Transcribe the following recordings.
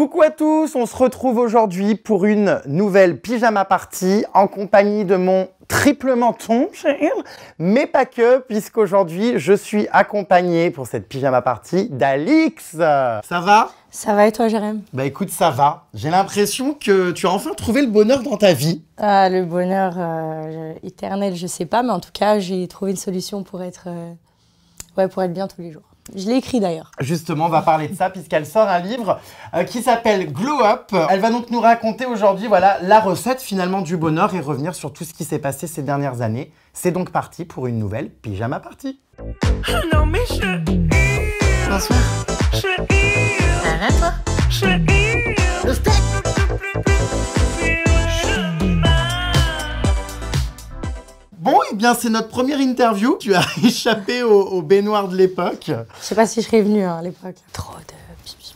Coucou à tous, on se retrouve aujourd'hui pour une nouvelle pyjama party en compagnie de mon triple menton, mais pas que, puisqu'aujourd'hui je suis accompagné pour cette pyjama party d'Alix. Ça va? Ça va et toi, Jérém? Bah écoute, ça va. J'ai l'impression que tu as enfin trouvé le bonheur dans ta vie. Ah, le bonheur euh, éternel, je sais pas, mais en tout cas, j'ai trouvé une solution pour être, euh, ouais, pour être bien tous les jours. Je l'ai écrit d'ailleurs. Justement, on va parler de ça puisqu'elle sort un livre euh, qui s'appelle Glow Up. Elle va donc nous raconter aujourd'hui voilà, la recette finalement du bonheur et revenir sur tout ce qui s'est passé ces dernières années. C'est donc parti pour une nouvelle pyjama party. Bonsoir. Arrête, toi? Le eh bien, c'est notre première interview. Tu as échappé au, au baignoire de l'époque. Je sais pas si je serais venue hein, à l'époque. Trop de.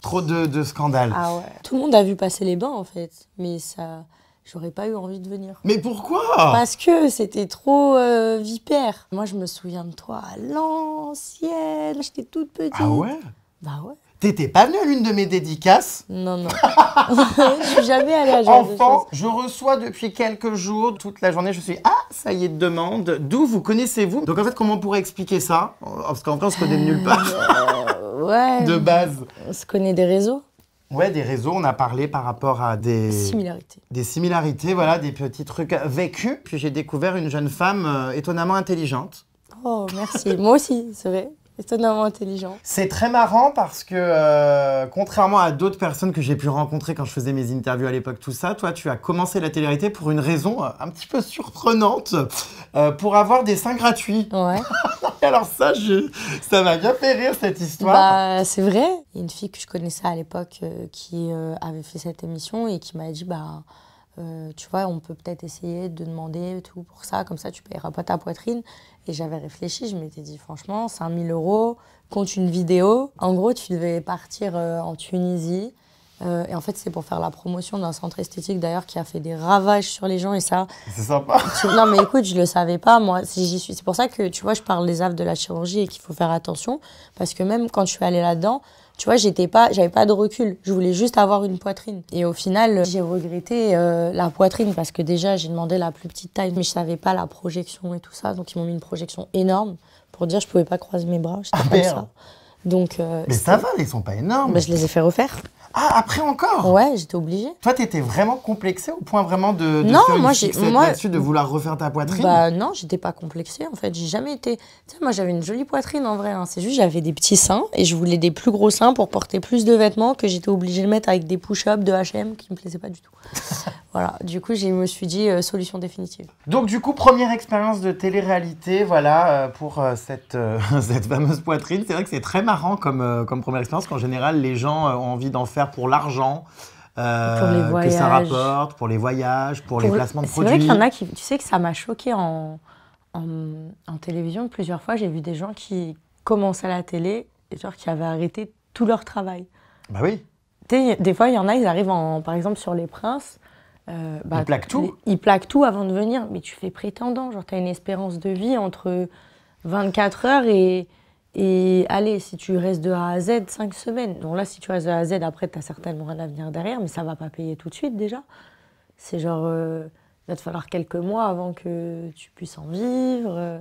Trop de, de scandales. Ah ouais. Tout le monde a vu passer les bains en fait, mais ça, j'aurais pas eu envie de venir. Mais pourquoi? Parce que c'était trop euh, vipère. Moi, je me souviens de toi à l'ancienne. J'étais toute petite. Ah ouais? Bah ouais. T'étais pas venu à l'une de mes dédicaces Non, non. je suis jamais allée à ce genre Enfant, je reçois depuis quelques jours, toute la journée, je suis Ah, ça y est, de demande. D'où vous connaissez-vous? Donc en fait, comment on pourrait expliquer ça? Parce qu'en vrai, on se connaît de nulle part, Euh, ouais. de base. On se connaît des réseaux. Ouais, des réseaux, on a parlé par rapport à des, Similarité. des similarités, voilà, des petits trucs vécus. Puis j'ai découvert une jeune femme euh, étonnamment intelligente. Oh, merci. Moi aussi, c'est vrai. Étonnamment intelligent. C'est très marrant parce que, euh, contrairement à d'autres personnes que j'ai pu rencontrer quand je faisais mes interviews à l'époque, tout ça, toi, tu as commencé la télé-réalité pour une raison euh, un petit peu surprenante, euh, pour avoir des seins gratuits. Ouais. Alors ça, je- ça m'a bien fait rire cette histoire. Bah, c'est vrai. Il y a une fille que je connaissais à l'époque euh, qui avait fait cette émission et qui m'a dit bah, euh, tu vois, on peut peut-être essayer de demander tout pour ça, comme ça tu payeras pas ta poitrine. Et j'avais réfléchi, je m'étais dit franchement, 5000 euros, compte une vidéo. En gros, tu devais partir euh, en Tunisie. Euh, et en fait, c'est pour faire la promotion d'un centre esthétique d'ailleurs qui a fait des ravages sur les gens et ça, C'est sympa. tu- Non, mais écoute, je le savais pas, moi. si j'y suis. C'est pour ça que, tu vois, je parle des affres de la chirurgie et qu'il faut faire attention. Parce que même quand je suis allée là-dedans, tu vois, j'étais pas, j'avais pas de recul. Je voulais juste avoir une poitrine. Et au final, j'ai regretté euh, la poitrine parce que déjà, j'ai demandé la plus petite taille, mais je savais pas la projection et tout ça. Donc, ils m'ont mis une projection énorme pour dire que je pouvais pas croiser mes bras. J'étais Ah, comme ça. Donc, euh, Mais ça va, ils sont pas énormes. bah, je les ai fait refaire. Ah, après encore? Ouais, j'étais obligée. Toi, t'étais vraiment complexée au point vraiment de, de Non, faire une moi, moi- là-dessus, de vouloir refaire ta poitrine? Bah non, j'étais pas complexée en fait. J'ai jamais été. Tu sais, moi j'avais une jolie poitrine en vrai. hein. C'est juste j'avais des petits seins et je voulais des plus gros seins pour porter plus de vêtements que j'étais obligée de mettre avec des push-ups de H&M qui me plaisaient pas du tout. Voilà. Du coup, je me suis dit euh, solution définitive. Donc du coup, première expérience de télé-réalité, voilà, euh, pour euh, cette, cette fameuse poitrine. C'est vrai que c'est très marrant comme, comme première expérience, qu'en général, les gens ont envie d'en faire pour l'argent, que ça rapporte, pour les voyages, pour, les placements de C'est produits. vrai qu'il y en a qui. Tu sais que ça m'a choqué en, en, en télévision plusieurs fois. J'ai vu des gens qui commençaient à la télé genre qui avaient arrêté tout leur travail. Bah oui. Tu sais, des fois, il y en a, ils arrivent, en, par exemple, sur Les Princes. Euh, bah, Ils plaquent tout. Ils plaquent tout avant de venir. Mais tu fais prétendant. Genre, tu as une espérance de vie entre 24 heures et, et allez, si tu restes de A à Z, 5 semaines. Donc là, si tu restes de A à Z, après, tu as certainement un avenir derrière, mais ça va pas payer tout de suite déjà. C'est genre, euh, il va te falloir quelques mois avant que tu puisses en vivre. euh.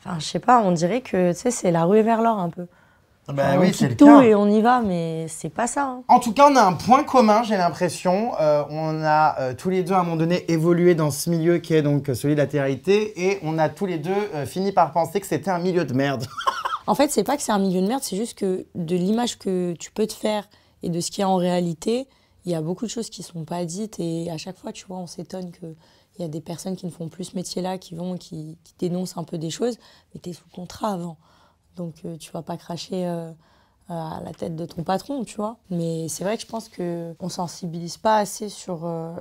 Enfin, je sais pas, on dirait que tu sais, c'est la rue vers l'or un peu. Bah Enfin, oui, on c'est le tout cas. et on y va, mais c'est pas ça. hein. En tout cas, on a un point commun, j'ai l'impression. Euh, on a euh, tous les deux, à un moment donné, évolué dans ce milieu qui est donc celui de la télé-réalité. Et on a tous les deux euh, fini par penser que c'était un milieu de merde. En fait, c'est pas que c'est un milieu de merde, c'est juste que de l'image que tu peux te faire et de ce qu'il y a en réalité, il y a beaucoup de choses qui sont pas dites et à chaque fois, tu vois, on s'étonne que il y a des personnes qui ne font plus ce métier-là, qui vont, qui, qui dénoncent un peu des choses, mais tu es sous contrat avant. Donc, euh, tu vas pas cracher euh, à la tête de ton patron, tu vois. Mais c'est vrai que je pense que on sensibilise pas assez sur euh,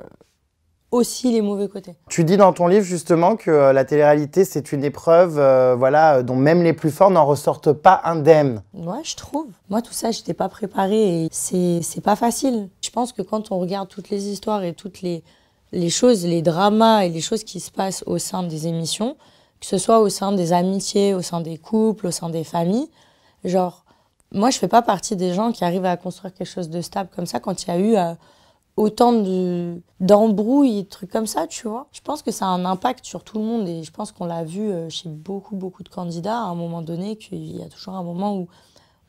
aussi les mauvais côtés. Tu dis dans ton livre justement que euh, la télé-réalité, c'est une épreuve euh, voilà, euh, dont même les plus forts n'en ressortent pas indemnes. Ouais, je trouve. Moi, tout ça, j'étais pas préparée et c'est c'est pas facile. Je pense que quand on regarde toutes les histoires et toutes les, les choses, les dramas et les choses qui se passent au sein des émissions, que ce soit au sein des amitiés, au sein des couples, au sein des familles, genre, Moi, je fais pas partie des gens qui arrivent à construire quelque chose de stable comme ça quand il y a eu euh, autant de d'embrouilles, de trucs comme ça, tu vois. Je pense que ça a un impact sur tout le monde et je pense qu'on l'a vu euh, chez beaucoup, beaucoup de candidats à un moment donné qu'il y a toujours un moment où,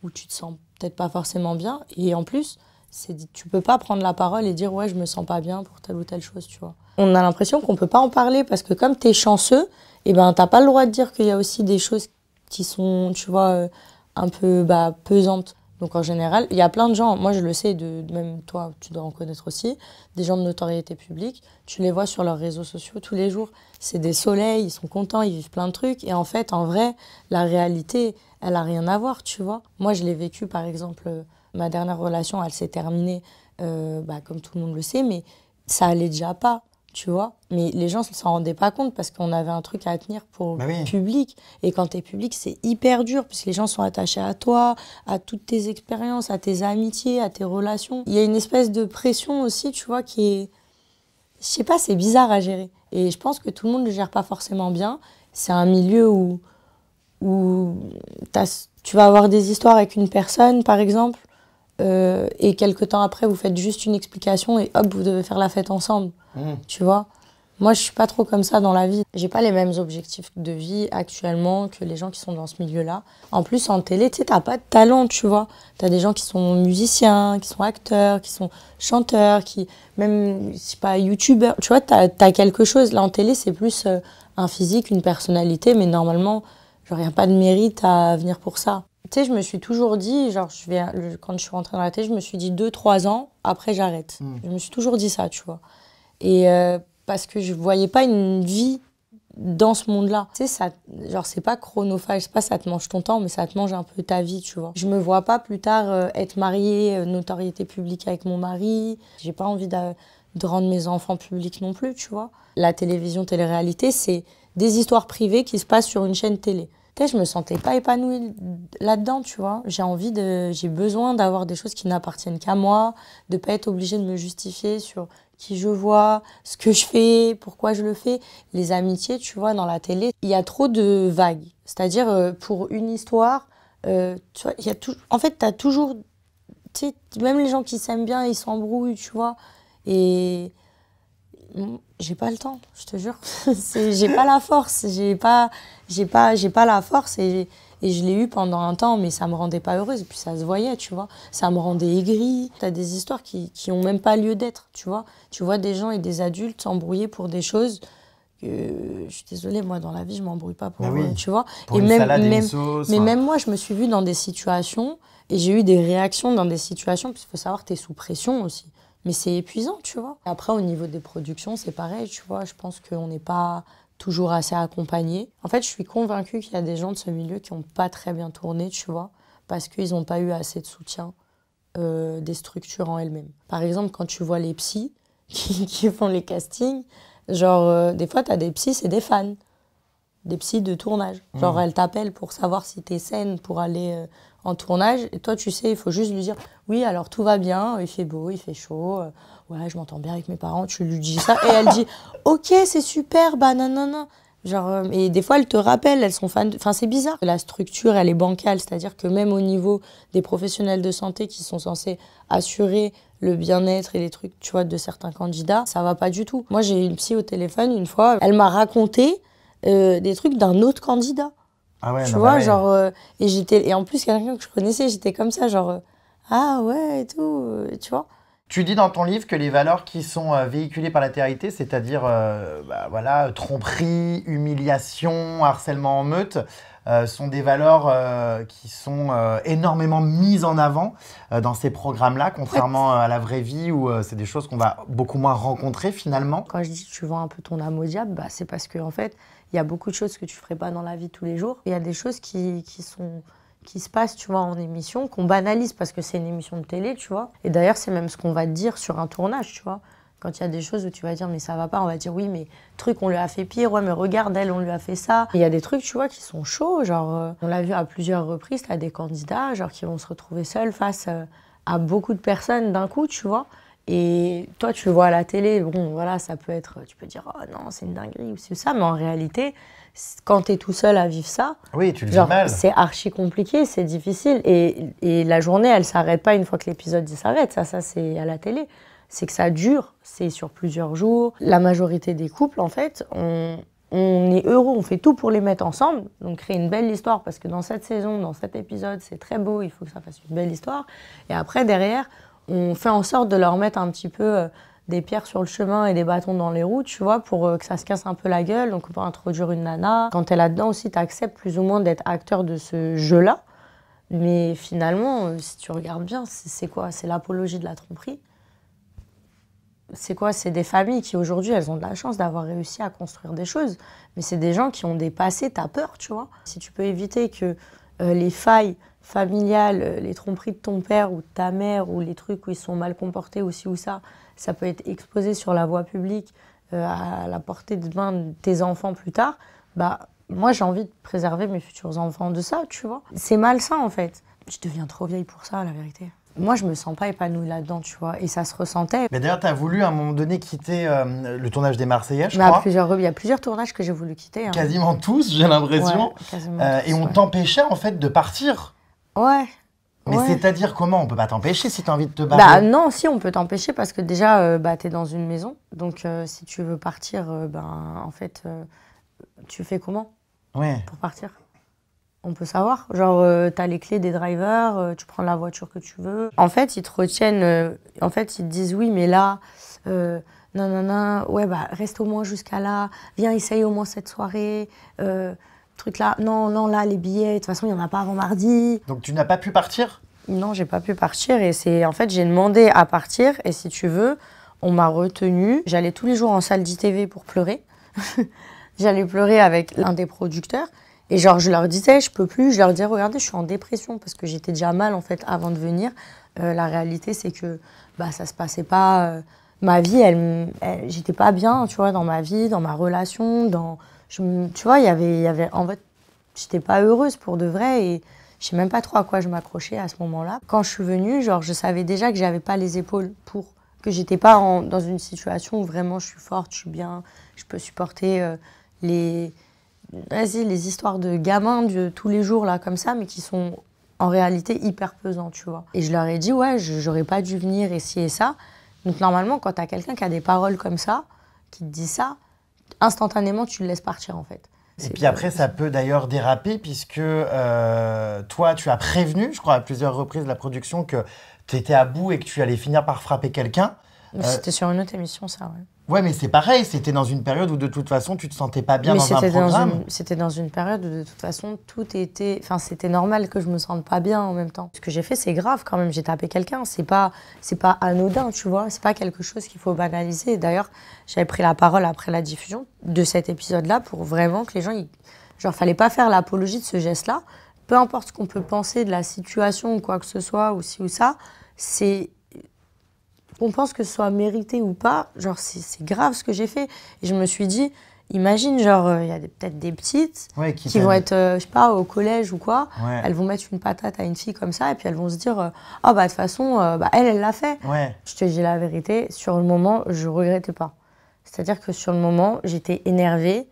où tu te sens peut-être pas forcément bien. Et en plus, c'est tu peux pas prendre la parole et dire ouais, je me sens pas bien pour telle ou telle chose, tu vois. On a l'impression qu'on peut pas en parler parce que comme tu es chanceux, et eh ben t'as pas le droit de dire qu'il y a aussi des choses qui sont, tu vois, euh, un peu bah, pesantes. Donc en général, il y a plein de gens, moi je le sais, de, même toi tu dois en connaître aussi, des gens de notoriété publique, tu les vois sur leurs réseaux sociaux tous les jours, c'est des soleils, ils sont contents, ils vivent plein de trucs, et en fait, en vrai, la réalité, elle a rien à voir, tu vois. Moi je l'ai vécu par exemple, ma dernière relation, elle s'est terminée, euh, bah, comme tout le monde le sait, mais ça allait déjà pas tu vois. Mais les gens ne s'en rendaient pas compte parce qu'on avait un truc à tenir pour le bah public. Et quand tu es public, c'est hyper dur puisque les gens sont attachés à toi, à toutes tes expériences, à tes amitiés, à tes relations. Il y a une espèce de pression aussi, tu vois, qui est. Je sais pas, c'est bizarre à gérer. Et je pense que tout le monde ne le gère pas forcément bien. C'est un milieu où, où tu vas avoir des histoires avec une personne, par exemple, euh, et quelques temps après, vous faites juste une explication et hop, vous devez faire la fête ensemble. Mmh. Tu vois? Moi, je suis pas trop comme ça dans la vie. J'ai pas les mêmes objectifs de vie actuellement que les gens qui sont dans ce milieu-là. En plus, en télé, tu t'as pas de talent, tu vois. T'as des gens qui sont musiciens, qui sont acteurs, qui sont chanteurs, qui, même, je sais pas, youtubeurs. Tu vois, t'as as quelque chose. Là, en télé, c'est plus euh, un physique, une personnalité, mais normalement, genre, y a pas de mérite à venir pour ça. Tu sais, je me suis toujours dit, genre, je vais, quand je suis rentrée dans la télé, je me suis dit 2-3 ans, après j'arrête. Hmm. Je me suis toujours dit ça, tu vois. Et euh, parce que je voyais pas une vie dans ce monde-là. Tu sais, ça, genre, c'est pas chronophage, c'est pas ça te mange ton temps, mais ça te mange un peu ta vie, tu vois. Je me vois pas plus tard euh, être mariée, euh, notoriété publique avec mon mari. J'ai pas envie de, de rendre mes enfants publics non plus, tu vois. La télévision, télé-réalité, c'est des histoires privées qui se passent sur une chaîne télé je me sentais pas épanouie là-dedans, tu vois. J'ai envie de, j'ai besoin d'avoir des choses qui n'appartiennent qu'à moi, de pas être obligée de me justifier sur qui je vois, ce que je fais, pourquoi je le fais. Les amitiés, tu vois, dans la télé, il y a trop de vagues. C'est-à-dire, euh, pour une histoire, euh, tu vois, il y a tout, en fait, tu as toujours, tu sais, même les gens qui s'aiment bien, ils s'embrouillent, tu vois. Et j'ai pas le temps, je te jure. j'ai pas la force, j'ai pas, j'ai pas, j'ai pas la force et, et je l'ai eu pendant un temps, mais ça me rendait pas heureuse. Et puis ça se voyait, tu vois. Ça me rendait aigrie. T'as des histoires qui, qui ont même pas lieu d'être, tu vois. Tu vois des gens et des adultes s'embrouiller pour des choses que je suis désolée, moi dans la vie, je m'embrouille pas pour, oui, tu vois. et même, même mais même moi, je me suis vue dans des situations et j'ai eu des réactions dans des situations, parce qu'il faut savoir, tu es sous pression aussi. Mais c'est épuisant, tu vois. Après, au niveau des productions, c'est pareil, tu vois. Je pense qu'on n'est pas toujours assez accompagné. En fait, je suis convaincue qu'il y a des gens de ce milieu qui n'ont pas très bien tourné, tu vois, parce qu'ils n'ont pas eu assez de soutien euh, des structures en elles-mêmes. Par exemple, quand tu vois les psys qui, font les castings, genre, euh, des fois, tu as des psys, c'est des fans. Des psys de tournage. Genre, mmh. elles t'appellent pour savoir si tu es saine pour aller euh, en tournage. Et toi, tu sais, il faut juste lui dire Oui, alors tout va bien, il fait beau, il fait chaud. Euh, ouais, je m'entends bien avec mes parents. Tu lui dis ça. Et elle dit Ok, c'est super, bah non. Genre, euh, et des fois, elles te rappellent, elles sont fans. Enfin, c'est bizarre. La structure, elle est bancale. C'est-à-dire que même au niveau des professionnels de santé qui sont censés assurer le bien-être et les trucs, tu vois, de certains candidats, ça va pas du tout. Moi, j'ai une psy au téléphone une fois. Elle m'a raconté euh, des trucs d'un autre candidat. Ah ouais, tu vois, genre, euh, et j'étais, et en plus, quelqu'un que je connaissais, j'étais comme ça, genre, euh, ah ouais, et tout, tu vois. Tu dis dans ton livre que les valeurs qui sont véhiculées par la télé, c'est-à-dire, bah, voilà, tromperie, humiliation, harcèlement en meute, sont des valeurs qui sont énormément mises en avant dans ces programmes-là, contrairement à la vraie vie où c'est des choses qu'on va beaucoup moins rencontrer finalement. Quand je dis que tu vends un peu ton âme au diable, bah, c'est parce que en fait, il y a beaucoup de choses que tu ferais pas dans la vie tous les jours. Il y a des choses qui, qui, se passent, tu vois, en émission, qu'on banalise parce que c'est une émission de télé, tu vois. Et d'ailleurs, c'est même ce qu'on va te dire sur un tournage, tu vois. Quand il y a des choses où tu vas dire, mais ça va pas, on va dire, oui, mais truc, on lui a fait pire, ouais, mais regarde, elle, on lui a fait ça. Il y a des trucs, tu vois, qui sont chauds, genre, euh, on l'a vu à plusieurs reprises, tu as des candidats, genre, qui vont se retrouver seuls face euh, à beaucoup de personnes d'un coup, tu vois. Et toi, tu le vois à la télé, bon, voilà, ça peut être, tu peux dire, oh non, c'est une dinguerie ou c'est ça, mais en réalité, quand tu es tout seul à vivre ça, oui, tu le mal. c'est archi compliqué, c'est difficile. Et, et, la journée, elle s'arrête pas une fois que l'épisode s'arrête. Ça, ça c'est à la télé. C'est que ça dure, c'est sur plusieurs jours. La majorité des couples, en fait, on, on est heureux, on fait tout pour les mettre ensemble, donc créer une belle histoire, parce que dans cette saison, dans cet épisode, c'est très beau, il faut que ça fasse une belle histoire. Et après, derrière, on fait en sorte de leur mettre un petit peu euh, des pierres sur le chemin et des bâtons dans les roues, tu vois, pour euh, que ça se casse un peu la gueule, donc pour introduire une nana. Quand tu es là-dedans aussi, tu acceptes plus ou moins d'être acteur de ce jeu-là. Mais finalement, euh, si tu regardes bien, c'est quoi? C'est l'apologie de la tromperie c'est quoi? C'est des familles qui aujourd'hui, elles ont de la chance d'avoir réussi à construire des choses, mais c'est des gens qui ont dépassé ta peur, tu vois. Si tu peux éviter que les failles familiales, euh, les tromperies de ton père ou de ta mère, ou les trucs où ils sont mal comportés ou ci ou ça, ça peut être exposé sur la voie publique euh, à la portée de main de tes enfants plus tard, bah moi j'ai envie de préserver mes futurs enfants de ça, tu vois. C'est malsain en fait. Je deviens trop vieille pour ça, la vérité moi, je me sens pas épanouie là-dedans, tu vois. Et ça se ressentait. Mais d'ailleurs, tu as voulu à un moment donné quitter euh, le tournage des Marseillais, je Mais crois. plusieurs, il y a plusieurs tournages que j'ai voulu quitter. Hein. Quasiment tous, j'ai l'impression. Euh, et on t'empêchait en fait de partir. Ouais. Mais c'est-à-dire comment? On peut pas t'empêcher si tu as envie de te battre Bah non, si, on peut t'empêcher parce que déjà, euh, bah, tu es dans une maison. Donc si tu veux partir, ben, en fait, tu fais comment? Ouais. Pour partir on peut savoir. Genre, euh, tu as les clés des drivers, euh, tu prends la voiture que tu veux. En fait, ils te retiennent, euh, en fait, ils te disent oui, mais là, non, non, non, ouais, bah, reste au moins jusqu'à là, viens, essaye au moins cette soirée, truc là, non, non, là, les billets, de toute façon, il n'y en a pas avant mardi. Donc, tu n'as pas pu partir? Non, j'ai pas pu partir, et c'est, en fait, j'ai demandé à partir, et si tu veux, on m'a retenu. J'allais tous les jours en salle d'ITV pour pleurer. J'allais pleurer avec l'un des producteurs. Et genre, je leur disais, je peux plus. Je leur disais, regardez, je suis en dépression parce que j'étais déjà mal en fait avant de venir. Euh, la réalité, c'est que bah, ça se passait pas. Euh, ma vie, elle, j'étais pas bien, tu vois, dans ma vie, dans ma relation, dans. Tu vois, il y avait, il y avait. En fait, j'étais pas heureuse pour de vrai et je sais même pas trop à quoi je m'accrochais à ce moment-là. Quand je suis venue, genre, je savais déjà que j'avais pas les épaules pour. Que j'étais pas dans une situation où vraiment je suis forte, je suis bien, je peux supporter euh, les les histoires de gamins de tous les jours, là, comme ça, mais qui sont en réalité hyper pesants, tu vois. Et je leur ai dit, ouais, j'aurais pas dû venir ici et ça. Donc, normalement, quand tu as quelqu'un qui a des paroles comme ça, qui te dit ça, instantanément, tu le laisses partir, en fait. Et puis après, ça peut d'ailleurs déraper, puisque euh, toi, tu as prévenu, je crois, à plusieurs reprises la production, que tu étais à bout et que tu allais finir par frapper quelqu'un. C'était sur une autre émission, ça, ouais. Ouais, mais c'est pareil, c'était dans une période où de toute façon tu te sentais pas bien dans un programme. C'était dans une période où de toute façon tout était. Enfin, c'était normal que je me sente pas bien en même temps. Ce que j'ai fait, c'est grave quand même. J'ai tapé quelqu'un. C'est pas, c'est pas anodin, tu vois. C'est pas quelque chose qu'il faut banaliser. D'ailleurs, j'avais pris la parole après la diffusion de cet épisode-là pour vraiment que les gens. Ils... Genre, fallait pas faire l'apologie de ce geste-là. Peu importe ce qu'on peut penser de la situation ou quoi que ce soit, ou ci ou ça, c'est qu'on pense que ce soit mérité ou pas, genre c'est grave ce que j'ai fait. Et je me suis dit, imagine, genre, euh, il y a peut-être des petites qui, vont être, euh, je sais pas, au collège ou quoi. Elles vont mettre une patate à une fille comme ça et puis elles vont se dire, euh, oh bah de toute façon, bah, elle, elle l'a fait. Je te dis la vérité, sur le moment, je regrettais pas. C'est-à-dire que sur le moment, j'étais énervée,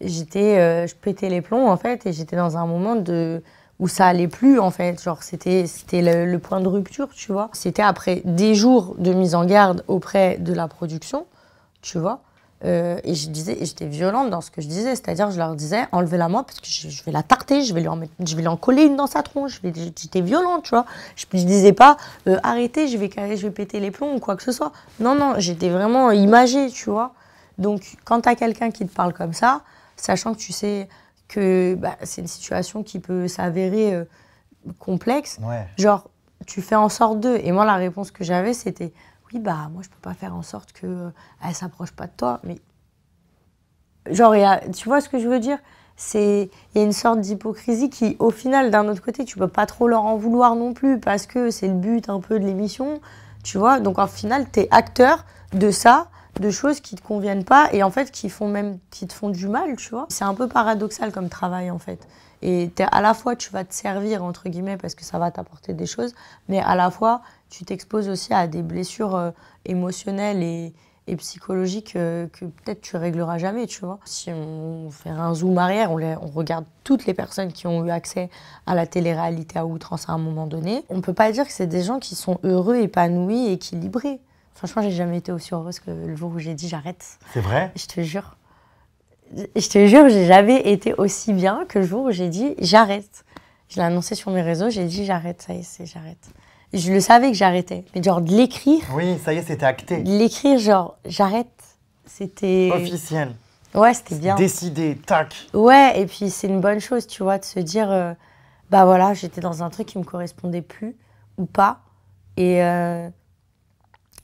j'étais, je pétais les plombs en fait et j'étais dans un moment de où ça allait plus en fait. Genre c'était c'était le, point de rupture, tu vois. C'était après des jours de mise en garde auprès de la production, tu vois. Euh, et je disais, j'étais violente dans ce que je disais, c'est-à-dire je leur disais enlevez-la moi parce que je, vais la tarter, je vais lui en mettre, je vais lui en coller une dans sa tronche. J'étais violente, tu vois. Je, ne disais pas euh, arrêtez, je vais je vais péter les plombs ou quoi que ce soit. Non non, j'étais vraiment imagée, tu vois. Donc quand as quelqu'un qui te parle comme ça, sachant que tu sais que bah, c'est une situation qui peut s'avérer euh, complexe. Genre, tu fais en sorte d'eux. Et moi, la réponse que j'avais, c'était oui, bah, moi, je peux pas faire en sorte qu'elle euh, elle s'approche pas de toi. Mais, genre, y a, tu vois ce que je veux dire? C'est il y a une sorte d'hypocrisie qui au final d'un autre côté tu peux pas trop leur en vouloir non plus parce que c'est le but un peu de l'émission tu vois? Donc au final tu es acteur de ça de choses qui te conviennent pas et en fait qui font même qui te font du mal, tu vois. C'est un peu paradoxal comme travail en fait. Et à la fois tu vas te servir entre guillemets parce que ça va t'apporter des choses, mais à la fois tu t'exposes aussi à des blessures euh, émotionnelles et, psychologiques euh, que peut-être tu régleras jamais, tu vois. Si on fait un zoom arrière, on, on, regarde toutes les personnes qui ont eu accès à la télé-réalité à outrance à un moment donné, on peut pas dire que c'est des gens qui sont heureux, épanouis, équilibrés. Franchement, j'ai jamais été aussi heureuse que le jour où j'ai dit j'arrête. C'est vrai? Je te jure. Je te jure, j'ai jamais été aussi bien que le jour où j'ai dit j'arrête. Je l'ai annoncé sur mes réseaux, j'ai dit j'arrête, ça y est, c'est j'arrête. Je le savais que j'arrêtais, mais genre de l'écrire. Oui, ça y est, c'était acté. De l'écrire, genre j'arrête, c'était. Officiel. Ouais, c'était bien. Décidé, tac. Ouais, et puis c'est une bonne chose, tu vois, de se dire, euh, bah voilà, j'étais dans un truc qui me correspondait plus ou pas, et euh,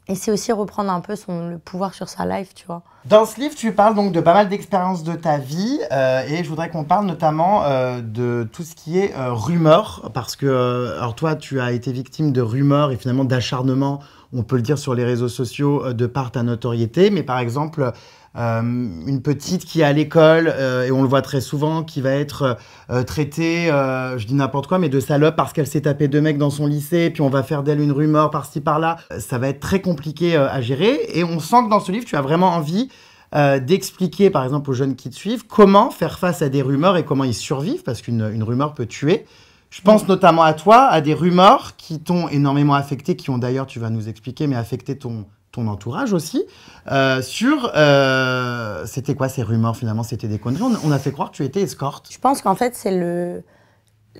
et c'est aussi reprendre un peu son, le pouvoir sur sa life, tu vois. Dans ce livre, tu parles donc de pas mal d'expériences de ta vie euh, et je voudrais qu'on parle notamment euh, de tout ce qui est euh, rumeurs parce que alors toi, tu as été victime de rumeurs et finalement d'acharnement, on peut le dire sur les réseaux sociaux de par ta notoriété, mais par exemple euh, une petite qui est à l'école, euh, et on le voit très souvent, qui va être euh, traitée, je dis n'importe quoi, mais de salope parce qu'elle s'est tapé deux mecs dans son lycée, puis on va faire d'elle une rumeur par-ci par-là. Ça va être très compliqué à gérer. Et on sent que dans ce livre, tu as vraiment envie d'expliquer, par exemple, aux jeunes qui te suivent, comment faire face à des rumeurs et comment ils survivent, parce qu'une rumeur peut tuer. Je pense notamment à toi, à des rumeurs qui t'ont énormément affecté, qui ont d'ailleurs, tu vas nous expliquer, mais affecté ton, entourage aussi, euh, sur euh, c'était quoi ces rumeurs finalement? C'était des conneries? On, a fait croire que tu étais escorte. Je pense qu'en fait c'est le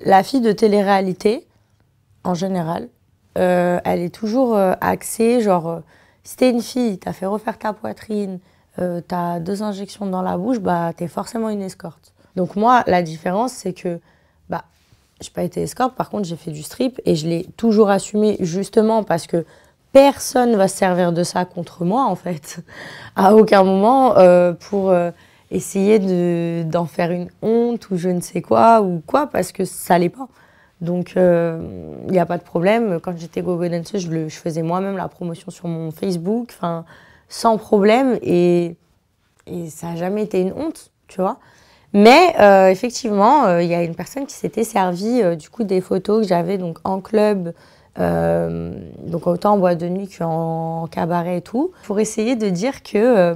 la fille de télé-réalité en général. Euh, elle est toujours axée genre si t'es une fille, t'as fait refaire ta poitrine, t'as deux injections dans la bouche, bah t'es forcément une escorte. Donc moi la différence c'est que bah j'ai pas été escorte, par contre j'ai fait du strip et je l'ai toujours assumé justement parce que personne va se servir de ça contre moi, en fait. À aucun moment, euh, pour euh, essayer d'en faire une honte ou je ne sais quoi, ou quoi, parce que ça l'est pas. Donc, il euh, n'y a pas de problème. Quand j'étais gogo danseuse, je, faisais moi-même la promotion sur mon Facebook, enfin, sans problème, et, et ça n'a jamais été une honte, tu vois. Mais effectivement, il y a une personne qui s'était servie du coup des photos que j'avais donc en club, euh, donc autant en boîte de nuit qu'en cabaret et tout, pour essayer de dire que euh,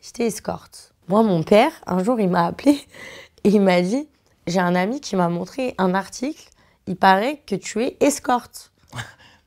j'étais escorte. Moi, mon père, un jour, il m'a appelé et il m'a dit J'ai un ami qui m'a montré un article, il paraît que tu es escorte.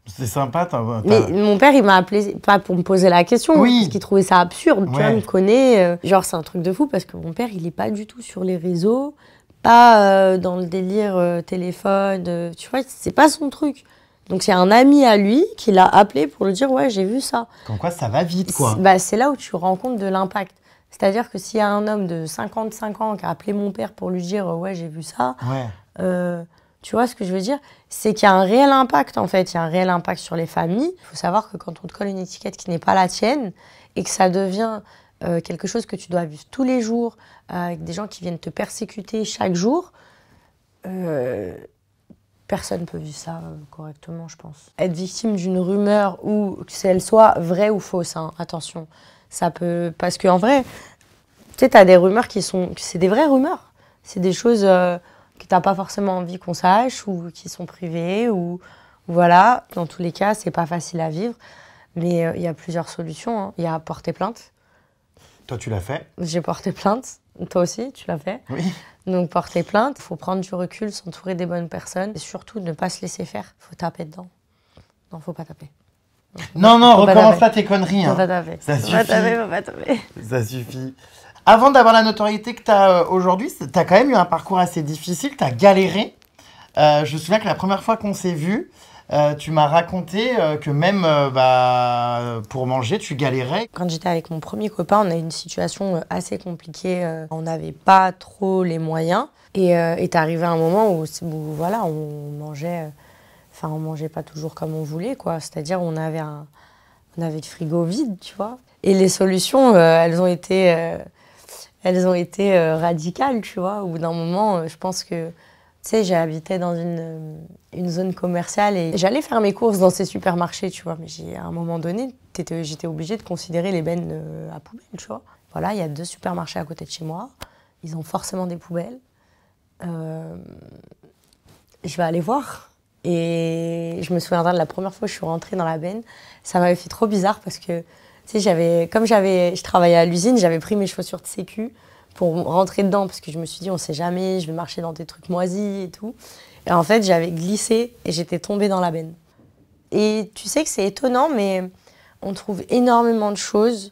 C'est sympa, Mais mon père, il m'a appelé, pas pour me poser la question, parce qu'il trouvait ça absurde. Tu vois, il me connaît. Euh, genre, c'est un truc de fou parce que mon père, il est pas du tout sur les réseaux, pas dans le délire téléphone. tu vois, c'est pas son truc. Donc c'est un ami à lui qui l'a appelé pour lui dire ouais j'ai vu ça. Comme quoi ça va vite quoi. Bah, c'est là où tu rends compte de l'impact. C'est-à-dire que s'il y a un homme de 55 ans qui a appelé mon père pour lui dire ouais j'ai vu ça, ouais. euh, tu vois ce que je veux dire? C'est qu'il y a un réel impact en fait, il y a un réel impact sur les familles. Il faut savoir que quand on te colle une étiquette qui n'est pas la tienne et que ça devient euh, quelque chose que tu dois vivre tous les jours, euh, avec des gens qui viennent te persécuter chaque jour, euh, Personne ne peut vivre ça euh, correctement, je pense. Être victime d'une rumeur ou que elle soit vraie ou fausse, hein, attention. Ça peut. Parce qu'en vrai, tu sais, t'as des rumeurs qui sont. C'est des vraies rumeurs. C'est des choses euh, que t'as pas forcément envie qu'on sache ou qui sont privées ou. Voilà. Dans tous les cas, c'est pas facile à vivre. Mais euh, il y a plusieurs solutions. Hein. Il y a porter plainte. Toi, tu l'as fait? J'ai porté plainte. Toi aussi, tu l'as fait? Oui. Donc porter plainte, il faut prendre du recul, s'entourer des bonnes personnes et surtout ne pas se laisser faire. Il faut taper dedans. Non, faut pas taper. Non, non, recommence pas tes conneries. Hein. Faut pas taper. Ça faut suffit. Pas taper, faut pas taper. Ça suffit. Avant d'avoir la notoriété que tu as euh, aujourd'hui, tu as quand même eu un parcours assez difficile, tu as galéré. Euh, je me souviens que la première fois qu'on s'est vu, euh, tu m'as raconté euh, que même euh, bah, pour manger, tu galérais. Quand j'étais avec mon premier copain, on a eu une situation assez compliquée. on n'avait pas trop les moyens. Et est arrivé un moment où, voilà, on mangeait, enfin, on mangeait pas toujours comme on voulait, quoi. C'est-à-dire, on avait un, on avait le frigo vide, tu vois. Et les solutions, elles ont été, elles ont été radicales, tu vois. Au bout d'un moment, je pense que tu sais, j'habitais dans une, une, zone commerciale et j'allais faire mes courses dans ces supermarchés, tu vois. Mais à un moment donné, j'étais obligée de considérer les bennes euh, à poubelle, tu vois. Voilà, il y a deux supermarchés à côté de chez moi. Ils ont forcément des poubelles. Euh, je vais aller voir. Et je me souviendrai de la première fois que je suis rentrée dans la benne. Ça m'avait fait trop bizarre parce que, tu sais, j'avais, comme je travaillais à l'usine, j'avais pris mes chaussures de sécu pour rentrer dedans parce que je me suis dit, on sait jamais, je vais marcher dans des trucs moisis et tout. Et en fait, j'avais glissé et j'étais tombée dans la benne. Et tu sais que c'est étonnant, mais on trouve énormément de choses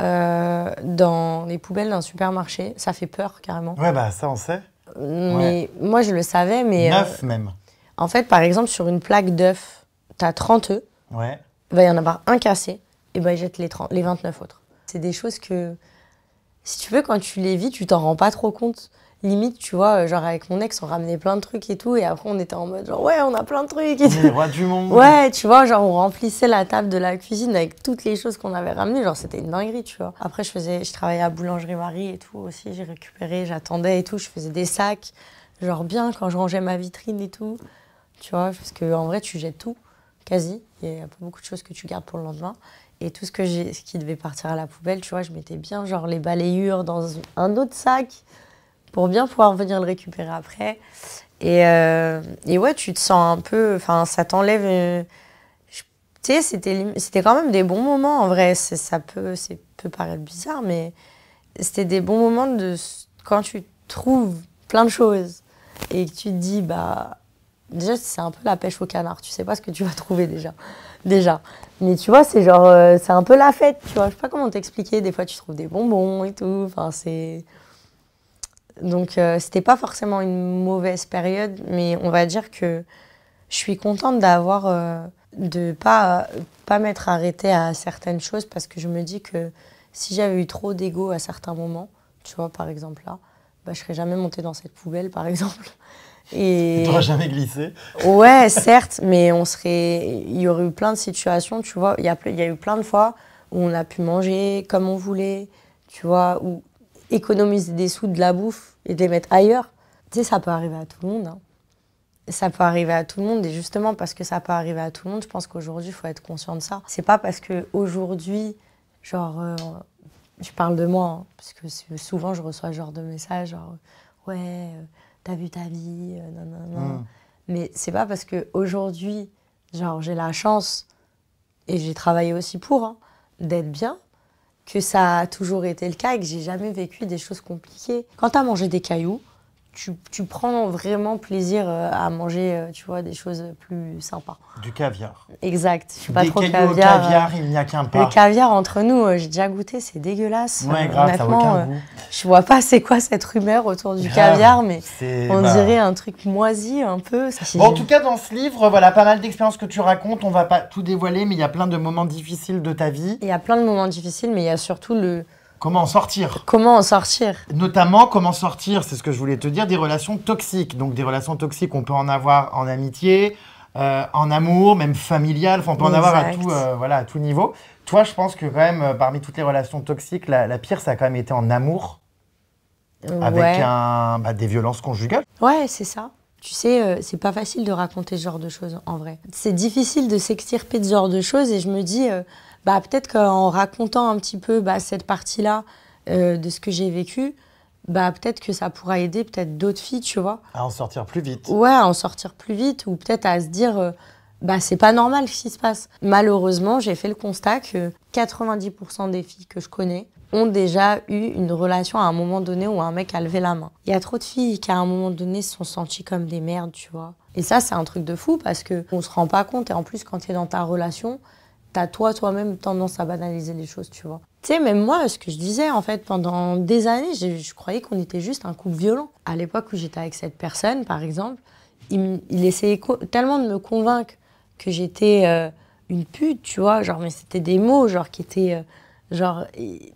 euh, dans les poubelles d'un supermarché. Ça fait peur carrément. Ouais, bah ça on sait. Mais moi je le savais, mais. Neuf même. En fait, par exemple, sur une plaque d'œufs, tu as 30 œufs. Ouais. Il va y en avoir un cassé, et ben ils jettent les, 30, les 29 autres. C'est des choses que, si tu veux, quand tu les vis, tu t'en rends pas trop compte limite, tu vois, genre avec mon ex, on ramenait plein de trucs et tout, et après on était en mode genre ouais, on a plein de trucs. Et Les rois du monde. Ouais, tu vois, genre on remplissait la table de la cuisine avec toutes les choses qu'on avait ramenées, genre c'était une dinguerie, tu vois. Après je faisais, je travaillais à boulangerie Marie et tout aussi, j'ai récupéré, j'attendais et tout, je faisais des sacs, genre bien quand je rangeais ma vitrine et tout, tu vois, parce que en vrai tu jettes tout, quasi, il y a pas beaucoup de choses que tu gardes pour le lendemain. Et tout ce que ce qui devait partir à la poubelle, tu vois, je mettais bien genre les balayures dans un autre sac pour bien pouvoir venir le récupérer après. Et, euh, et ouais, tu te sens un peu. Enfin, ça t'enlève. Euh, tu sais, c'était, quand même des bons moments en vrai. ça peut, peut paraître bizarre, mais c'était des bons moments de quand tu trouves plein de choses et que tu te dis, bah. Déjà, c'est un peu la pêche au canard. Tu sais pas ce que tu vas trouver déjà. Déjà. Mais tu vois, c'est genre. Euh, c'est un peu la fête, tu vois. Je sais pas comment t'expliquer. Des fois, tu trouves des bonbons et tout. Enfin, c'est. Donc, euh, c'était pas forcément une mauvaise période, mais on va dire que je suis contente d'avoir. Euh, de pas, pas m'être arrêtée à certaines choses parce que je me dis que si j'avais eu trop d'ego à certains moments, tu vois, par exemple là, bah, je serais jamais montée dans cette poubelle, par exemple. Et... N'aurais jamais glissé Ouais, certes, mais on serait... il y aurait eu plein de situations, tu vois. Il y a, il y a eu plein de fois où on a pu manger comme on voulait, tu vois, où économiser des sous de la bouffe et de les mettre ailleurs, tu sais, ça peut arriver à tout le monde. Hein. Ça peut arriver à tout le monde et justement parce que ça peut arriver à tout le monde, je pense qu'aujourd'hui, il faut être conscient de ça. C'est pas parce que aujourd'hui, genre, euh, je parle de moi, hein, parce que souvent je reçois ce genre de messages, genre, ouais, euh, t'as vu ta vie, euh, non, non, non. Mmh. Mais c'est pas parce que aujourd'hui, genre, j'ai la chance et j'ai travaillé aussi pour hein, d'être bien que ça a toujours été le cas et que j'ai jamais vécu des choses compliquées. Quand tu as mangé des cailloux, tu, tu, prends vraiment plaisir euh, à manger, euh, tu vois, des choses plus sympas. Du caviar. Exact. Je suis pas des trop caviar. Au caviar, il n'y a qu'un pas. Le caviar entre nous, euh, j'ai déjà goûté, c'est dégueulasse. Ouais, grave, Honnêtement, ça aucun goût. je vois pas c'est quoi cette rumeur autour du caviar, mais on bah. dirait un truc moisi un peu. Bon, en tout cas, dans ce livre, voilà, pas mal d'expériences que tu racontes. On va pas tout dévoiler, mais il y a plein de moments difficiles de ta vie. Il y a plein de moments difficiles, mais il y a surtout le Comment en sortir Comment en sortir Notamment, comment sortir, c'est ce que je voulais te dire, des relations toxiques. Donc des relations toxiques, on peut en avoir en amitié, euh, en amour, même familial, enfin, on peut en avoir à tout, euh, voilà, à tout niveau. Toi, je pense que quand même, euh, parmi toutes les relations toxiques, la, pire, ça a quand même été en amour, avec un, bah, des violences conjugales. Ouais, c'est ça. Tu sais, c'est pas facile de raconter ce genre de choses, en vrai. C'est difficile de s'extirper de ce genre de choses, et je me dis bah, peut-être qu'en racontant un petit peu bah, cette partie-là euh, de ce que j'ai vécu, bah, peut-être que ça pourra aider peut-être d'autres filles, tu vois. À en sortir plus vite. Ouais, à en sortir plus vite, ou peut-être à se dire, euh, bah, c'est pas normal ce qui se passe. Malheureusement, j'ai fait le constat que 90% des filles que je connais ont déjà eu une relation à un moment donné où un mec a levé la main. Il y a trop de filles qui à un moment donné se sont senties comme des merdes, tu vois. Et ça, c'est un truc de fou parce que on se rend pas compte. Et en plus, quand tu es dans ta relation, t'as toi, toi-même tendance à banaliser les choses, tu vois. Tu sais, même moi, ce que je disais, en fait, pendant des années, je, croyais qu'on était juste un couple violent. À l'époque où j'étais avec cette personne, par exemple, il, essayait tellement de me convaincre que j'étais euh, une pute, tu vois, genre, mais c'était des mots, genre, qui étaient, euh, genre, et,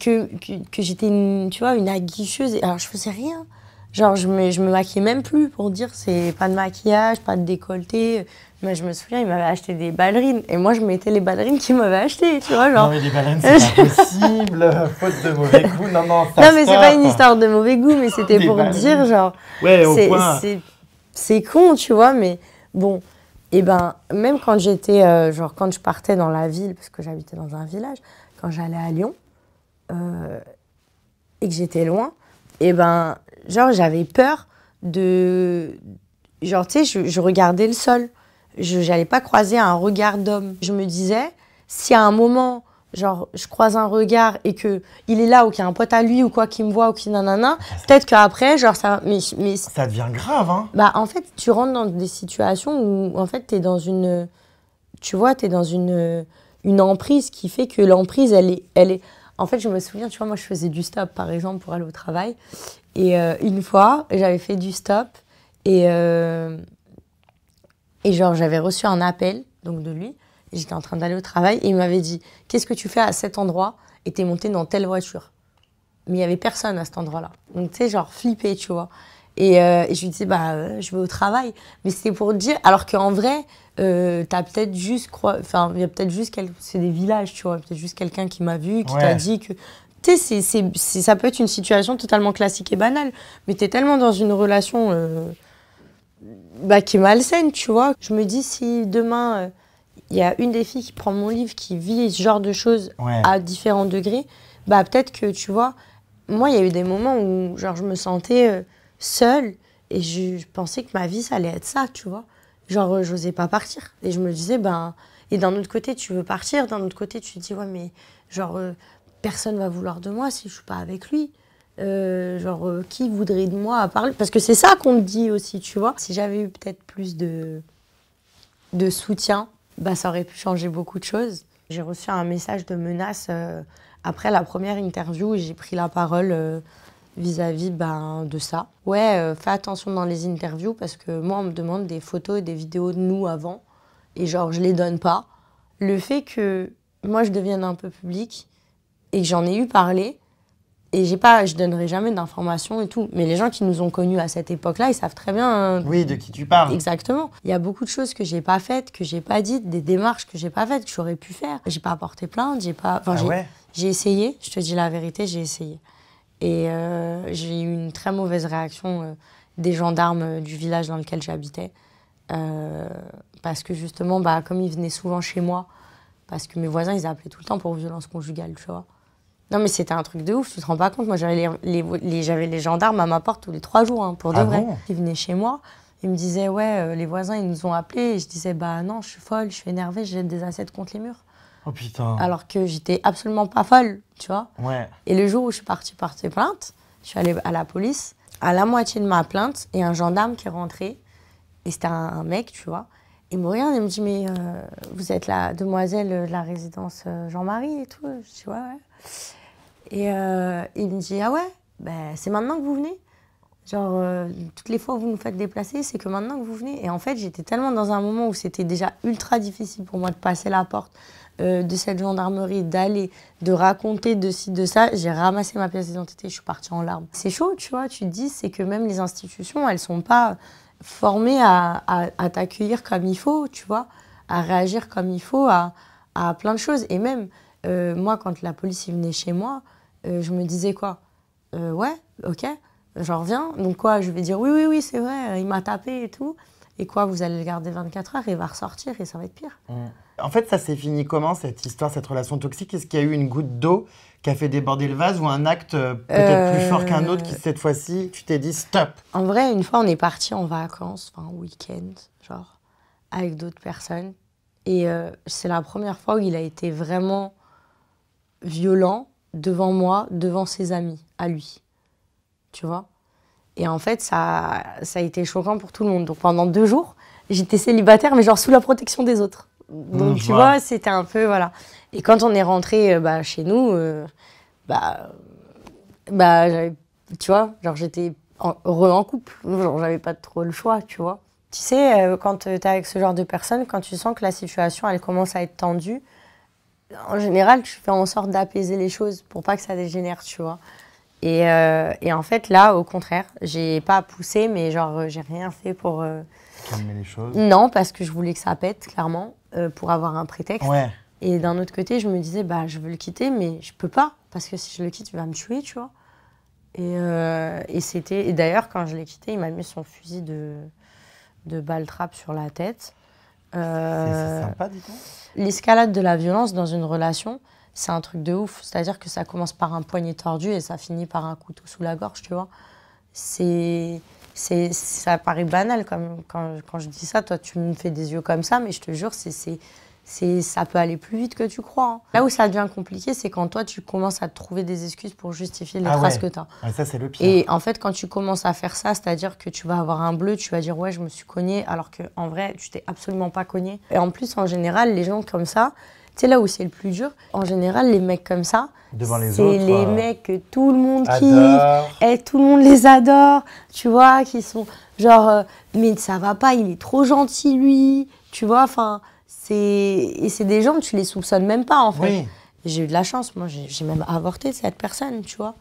que, que, j'étais, une, tu vois, une aguicheuse. Alors, je faisais rien. Genre, je me, je me maquillais même plus pour dire c'est pas de maquillage, pas de décolleté. Mais je me souviens, il m'avait acheté des ballerines. Et moi, je mettais les ballerines qu'il m'avait achetées, tu vois. Genre... Non, mais les ballerines, c'est pas possible. Faute de mauvais goût. Non, non, ça Non, mais c'est pas une histoire de mauvais goût, mais c'était pour dire, genre. Ouais, au point. C'est con, tu vois, mais bon. Et ben, même quand j'étais, euh, genre quand je partais dans la ville, parce que j'habitais dans un village, quand j'allais à Lyon euh, et que j'étais loin, et ben, genre j'avais peur de, genre tu sais, je, je, regardais le sol, je n'allais pas croiser un regard d'homme. Je me disais, si à un moment genre je croise un regard et que il est là ou qu'il y a un pote à lui ou quoi qui me voit ou qui nanana peut-être qu'après genre ça mais, mais ça devient grave hein bah en fait tu rentres dans des situations où en fait tu es dans une tu vois tu es dans une une emprise qui fait que l'emprise elle est elle est en fait je me souviens tu vois moi je faisais du stop par exemple pour aller au travail et euh, une fois j'avais fait du stop et euh, et genre j'avais reçu un appel donc de lui J'étais en train d'aller au travail et il m'avait dit Qu'est-ce que tu fais à cet endroit? Et t'es monté dans telle voiture. Mais il n'y avait personne à cet endroit-là. Donc, tu sais, genre flippé, tu vois. Et, euh, je lui disais Bah, euh, je vais au travail. Mais c'était pour dire. Alors qu'en vrai, euh, t'as peut-être juste. Enfin, il y a peut-être juste. C'est des villages, tu vois. Peut-être juste quelqu'un qui m'a vu, qui t'a dit que. Tu sais, ça peut être une situation totalement classique et banale. Mais t'es tellement dans une relation. Euh, bah, qui est malsaine, tu vois. Je me dis, si demain il y a une des filles qui prend mon livre, qui vit ce genre de choses à différents degrés, bah peut-être que, tu vois, moi, il y a eu des moments où genre, je me sentais euh, seule et je, pensais que ma vie, ça allait être ça, tu vois. Genre, euh, j'osais pas partir. Et je me disais, ben. Et d'un autre côté, tu veux partir, d'un autre côté, tu te dis, ouais, mais genre, euh, personne va vouloir de moi si je suis pas avec lui. Genre, qui voudrait de moi à parler? Parce que c'est ça qu'on me dit aussi, tu vois. Si j'avais eu peut-être plus de, de soutien, bah, ça aurait pu changer beaucoup de choses. J'ai reçu un message de menace euh, après la première interview et j'ai pris la parole euh, vis-à-vis ben, de ça. Ouais, euh, fais attention dans les interviews parce que moi, on me demande des photos et des vidéos de nous avant et genre, je les donne pas. Le fait que moi, je devienne un peu public et que j'en ai eu parlé, et j'ai pas, je donnerai jamais d'informations et tout. Mais les gens qui nous ont connus à cette époque-là, ils savent très bien. Hein, oui, de qui tu parles. Exactement. Il y a beaucoup de choses que j'ai pas faites, que j'ai pas dites, des démarches que j'ai pas faites, que j'aurais pu faire. J'ai pas apporté plainte, j'ai pas. Enfin, ah j'ai essayé. Je te dis la vérité, j'ai essayé. Et euh, j'ai eu une très mauvaise réaction euh, des gendarmes euh, du village dans lequel j'habitais, parce que justement, bah, comme ils venaient souvent chez moi, parce que mes voisins, ils appelaient tout le temps pour violence conjugale, tu vois. Non, mais c'était un truc de ouf, tu te rends pas compte. Moi, j'avais les, les, j'avais les gendarmes à ma porte tous les trois jours, hein, pour de ah vrai. ils venaient chez moi, ils me disaient, ouais, euh, les voisins, ils nous ont appelés. Et je disais, bah non, je suis folle, je suis énervée, je jette des assiettes contre les murs. Oh putain. Alors que j'étais absolument pas folle, tu vois. Ouais. Et le jour où je suis partie porter plainte, je suis allée à la police, à la moitié de ma plainte, et un gendarme qui est rentré, et c'était un, mec, tu vois. Il me regarde et me dit, mais euh, vous êtes la demoiselle de la résidence euh, Jean-Marie et tout. Je dis, ouais, ouais. Et euh, il me dit Ah ouais, ben, c'est maintenant que vous venez Genre, euh, toutes les fois où vous nous faites déplacer, c'est que maintenant que vous venez. Et en fait, j'étais tellement dans un moment où c'était déjà ultra difficile pour moi de passer la porte euh, de cette gendarmerie, d'aller, de raconter de ci, de ça. J'ai ramassé ma pièce d'identité, je suis partie en larmes. C'est chaud, tu vois. Tu te dis, c'est que même les institutions, elles sont pas formées à, t'accueillir comme il faut, tu vois, à réagir comme il faut à, plein de choses. Et même, moi, quand la police venue chez moi, je me disais quoi? Euh, Ouais, ok, j'en reviens. Donc quoi, je vais dire oui, oui, oui, c'est vrai, il m'a tapé et tout. Et quoi, vous allez le garder 24 heures et il va ressortir et ça va être pire. Mmh. En fait, ça s'est fini comment cette histoire, cette relation toxique? Est-ce qu'il y a eu une goutte d'eau qui a fait déborder le vase ou un acte euh, peut-être plus fort qu'un autre qui cette fois-ci, tu t'es dit stop? En vrai, une fois, on est parti en vacances, enfin week-end, genre, avec d'autres personnes. Et c'est la première fois où il a été vraiment violent devant moi, devant ses amis, à lui. Tu vois? Et en fait, ça, ça a été choquant pour tout le monde. Donc pendant deux jours, j'étais célibataire, mais genre sous la protection des autres. Donc mmh, tu vois, c'était un peu, voilà. Et quand on est rentré euh, bah, chez nous, euh, bah, bah tu vois, genre j'étais heureux en couple. Genre j'avais pas trop le choix, tu vois. Tu sais, euh, quand tu es avec ce genre de personnes, quand tu sens que la situation, elle commence à être tendue, en général, tu fais en sorte d'apaiser les choses pour pas que ça dégénère, tu vois. Et, euh, et, en fait, là, au contraire, j'ai pas poussé, mais genre, euh, j'ai rien fait pour. Euh, Calmer les choses Non, parce que je voulais que ça pète, clairement, pour avoir un prétexte. Ouais. Et d'un autre côté, je me disais, bah, je veux le quitter, mais je peux pas, parce que si je le quitte, il va me tuer, tu vois. Et, et c'était. Et d'ailleurs, quand je l'ai quitté, il m'a mis son fusil de, de balle trappe sur la tête. C'est sympa, dis L'escalade de la violence dans une relation, c'est un truc de ouf. C'est-à-dire que ça commence par un poignet tordu et ça finit par un couteau sous la gorge, tu vois. C'est c'est ça paraît banal comme quand, quand, je dis ça toi tu me fais des yeux comme ça mais je te jure c'est c'est ça peut aller plus vite que tu crois. Hein. Là où ça devient compliqué, c'est quand toi, tu commences à trouver des excuses pour justifier les ah traces que tu as. ça, c'est le pire. Et en fait, quand tu commences à faire ça, c'est-à-dire que tu vas avoir un bleu, tu vas dire, ouais, je me suis cogné, alors qu'en vrai, tu t'es absolument pas cogné. Et en plus, en général, les gens comme ça, tu sais, là où c'est le plus dur, en général, les mecs comme ça, c'est les euh, mecs que tout le monde kiffe, et tout le monde les adore, tu vois, qui sont genre, euh, mais ça va pas, il est trop gentil, lui, tu vois, enfin et c'est des gens, tu les soupçonnes même pas, en fait. J'ai eu de la chance. Moi, j'ai même avorté cette personne, tu vois.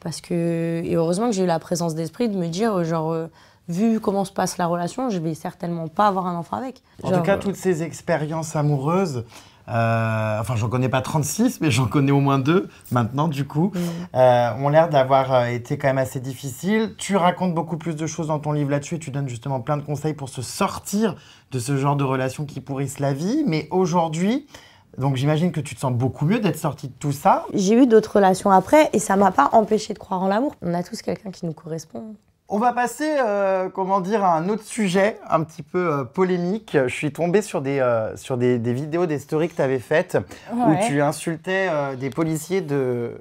Parce que. Et heureusement que j'ai eu la présence d'esprit de me dire, genre. Euh, vu comment se passe la relation, je vais certainement pas avoir un enfant avec. En tout cas, toutes ces expériences amoureuses, euh, enfin, j'en connais pas 36, mais j'en connais au moins deux maintenant, du coup, mm. euh, ont l'air d'avoir euh, été quand même assez difficiles. Tu racontes beaucoup plus de choses dans ton livre là-dessus et tu donnes justement plein de conseils pour se sortir de ce genre de relations qui pourrissent la vie. Mais aujourd'hui, donc j'imagine que tu te sens beaucoup mieux d'être sortie de tout ça. J'ai eu d'autres relations après et ça m'a pas empêché de croire en l'amour. On a tous quelqu'un qui nous correspond. On va passer, euh, comment dire, à un autre sujet un petit peu euh, polémique. Je suis tombée sur des, euh, sur des, vidéos, des stories que tu avais faites où tu insultais des policiers de,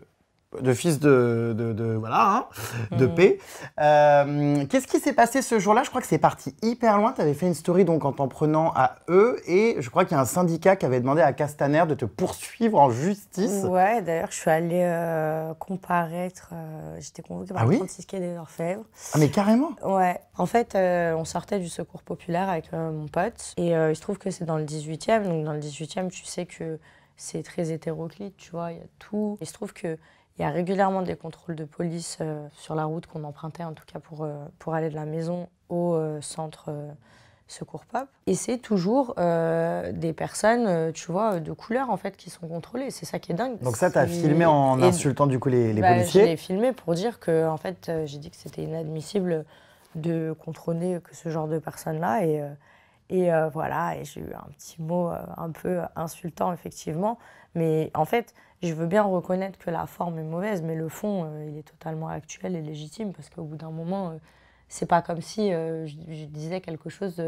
de fils de, de, voilà, hein, de mm. paix. Euh, qu'est-ce qui s'est passé ce jour-là? Je crois que c'est parti hyper loin. Tu avais fait une story donc en t'en prenant à eux et je crois qu'il y a un syndicat qui avait demandé à Castaner de te poursuivre en justice. Ouais, d'ailleurs, je suis allée euh, comparaître. Euh, j'étais convoquée par ah le 36 quai des Orfèvres. Ah, mais carrément? Ouais. En fait, on sortait du secours populaire avec mon pote et il se trouve que c'est dans le 18e. Donc, dans le 18e, tu sais que c'est très hétéroclite, tu vois, il y a tout. Il se trouve que il y a régulièrement des contrôles de police euh, sur la route qu'on empruntait, en tout cas pour, euh, pour aller de la maison au euh, centre Secours Pop. Et c'est toujours des personnes, tu vois, de couleur, en fait, qui sont contrôlées. C'est ça qui est dingue. Donc ça, tu as filmé en insultant, du coup, les, les bah, policiers Je l'ai filmé pour dire que, en fait, j'ai dit que c'était inadmissible de contrôler que ce genre de personnes-là. Et, et voilà, et j'ai eu un petit mot un peu insultant, effectivement. Mais en fait, je veux bien reconnaître que la forme est mauvaise, mais le fond, euh, il est totalement actuel et légitime parce qu'au bout d'un moment, euh, c'est pas comme si euh, je, disais quelque chose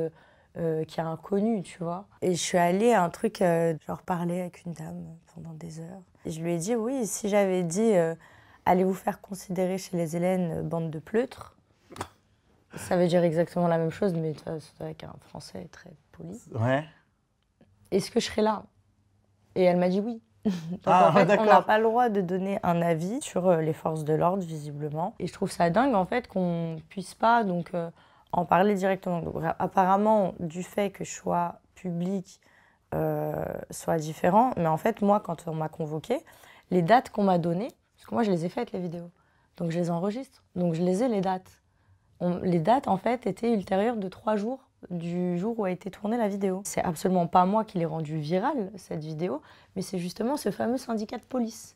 qui est inconnu, tu vois. Et je suis allée à un truc, genre parler avec une dame pendant des heures. Et je lui ai dit, oui, si j'avais dit, allez vous faire considérer chez les Hélènes bande de pleutres, ça veut dire exactement la même chose, mais avec un français très poli. Ouais. Est-ce que je serais là? Et elle m'a dit oui. ah, en fait, on n'a pas le droit de donner un avis sur euh, les forces de l'ordre, visiblement. Et je trouve ça dingue, en fait, qu'on puisse pas donc, euh, en parler directement. apparemment, du fait que je sois public euh, soit différent, mais en fait, moi, quand on m'a convoqué, les dates qu'on m'a données, parce que moi, je les ai faites, les vidéos. Donc, je les enregistre. Donc, je les ai, les dates. les dates, en fait, étaient ultérieures de trois jours du jour où a été tournée la vidéo. C'est absolument pas moi qui l'ai rendue virale, cette vidéo, mais c'est justement ce fameux syndicat de police